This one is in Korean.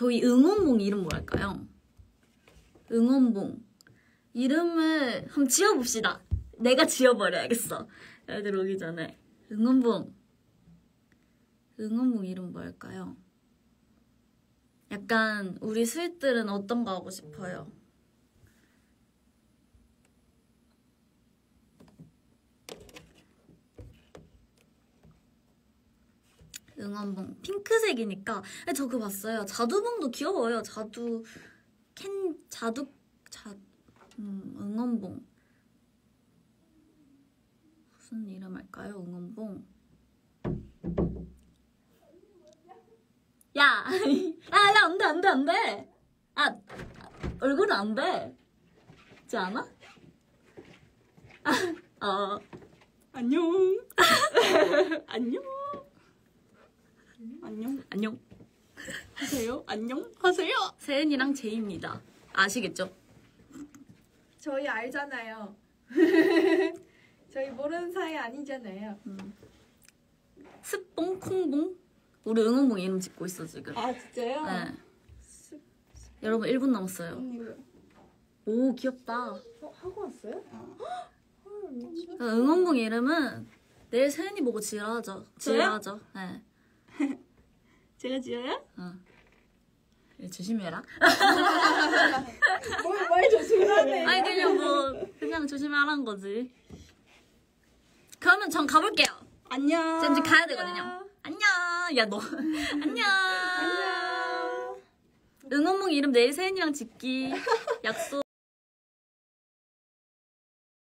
저희 응원봉 이름 뭐랄까요? 응원봉 이름을 한번 지어봅시다. 내가 지어버려야겠어. 애들 오기 전에 응원봉 응원봉 이름 뭐랄까요? 약간 우리 스윗들은 어떤 거 하고 싶어요? 응원봉 핑크색이니까 저 그거 봤어요 자두봉도 귀여워요 자두 캔 자두 자 음, 응원봉 무슨 이름 할까요 응원봉 야, 아, 야, 안 돼, 안 돼, 안 돼. 아, 얼굴은 안 돼. 그렇지 않아? 아, 어, 안녕. 안녕. 안녕. 하세요. 안녕. 하세요. 세은이랑 제이입니다. 아시겠죠? 저희 알잖아요. 저희 모르는 사이 아니잖아요. 습봉, 콩봉? 우리 응원봉 이름 짓고 있어, 지금. 아 진짜요? 네. 여러분, 1분 남았어요. 언니가 오, 귀엽다. 어, 하고 왔어요? 헐 미쳐. 그 응원봉 이름은 내일 세은이 보고 지어하죠. 지어하죠. 네. 제가 지어요? 어. 예, 조심해라. 뭘, 뭘 조심하네. 아니 그냥 뭐 그냥 조심하라는 거지. 그러면 전 가볼게요. 안녕. 전 이제 가야 되거든요. 안녕. 야 너. 안녕. 안녕. 응원봉 이름 내일 세은이랑 짓기 약속.